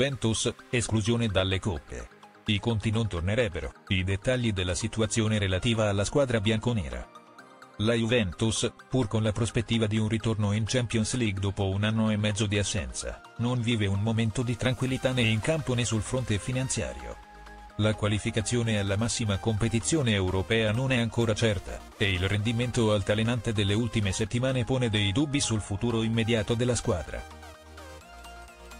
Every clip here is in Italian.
Juventus, esclusione dalle coppe. I conti non tornerebbero, i dettagli della situazione relativa alla squadra bianconera. La Juventus, pur con la prospettiva di un ritorno in Champions League dopo un anno e mezzo di assenza, non vive un momento di tranquillità né in campo né sul fronte finanziario. La qualificazione alla massima competizione europea non è ancora certa, e il rendimento altalenante delle ultime settimane pone dei dubbi sul futuro immediato della squadra.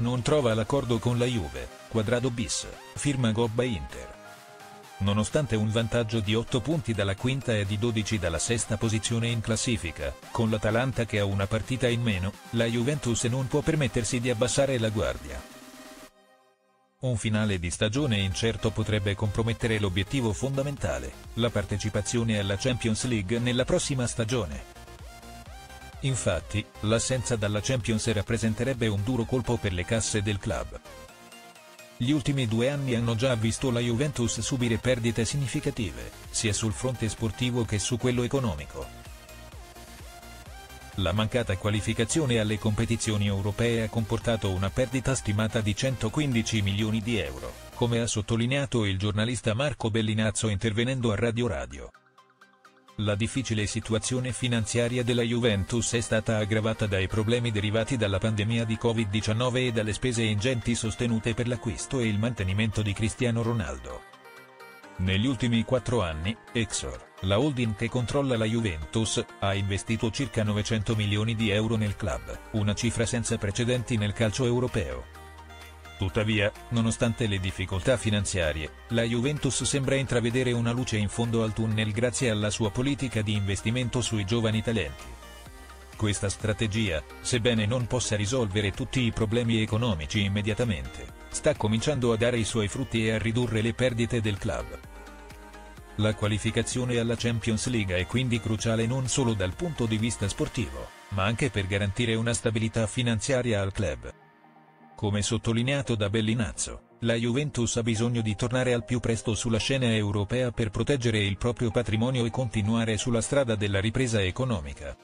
Non trova l'accordo con la Juve, quadrado bis, firma Gobba Inter. Nonostante un vantaggio di 8 punti dalla quinta e di 12 dalla sesta posizione in classifica, con l'Atalanta che ha una partita in meno, la Juventus non può permettersi di abbassare la guardia. Un finale di stagione incerto potrebbe compromettere l'obiettivo fondamentale, la partecipazione alla Champions League nella prossima stagione. Infatti, l'assenza dalla Champions rappresenterebbe un duro colpo per le casse del club. Gli ultimi due anni hanno già visto la Juventus subire perdite significative, sia sul fronte sportivo che su quello economico. La mancata qualificazione alle competizioni europee ha comportato una perdita stimata di 115 milioni di euro, come ha sottolineato il giornalista Marco Bellinazzo intervenendo a Radio Radio. La difficile situazione finanziaria della Juventus è stata aggravata dai problemi derivati dalla pandemia di Covid-19 e dalle spese ingenti sostenute per l'acquisto e il mantenimento di Cristiano Ronaldo. Negli ultimi quattro anni, Exor, la holding che controlla la Juventus, ha investito circa 900 milioni di euro nel club, una cifra senza precedenti nel calcio europeo. Tuttavia, nonostante le difficoltà finanziarie, la Juventus sembra intravedere una luce in fondo al tunnel grazie alla sua politica di investimento sui giovani talenti. Questa strategia, sebbene non possa risolvere tutti i problemi economici immediatamente, sta cominciando a dare i suoi frutti e a ridurre le perdite del club. La qualificazione alla Champions League è quindi cruciale non solo dal punto di vista sportivo, ma anche per garantire una stabilità finanziaria al club. Come sottolineato da Bellinazzo, la Juventus ha bisogno di tornare al più presto sulla scena europea per proteggere il proprio patrimonio e continuare sulla strada della ripresa economica.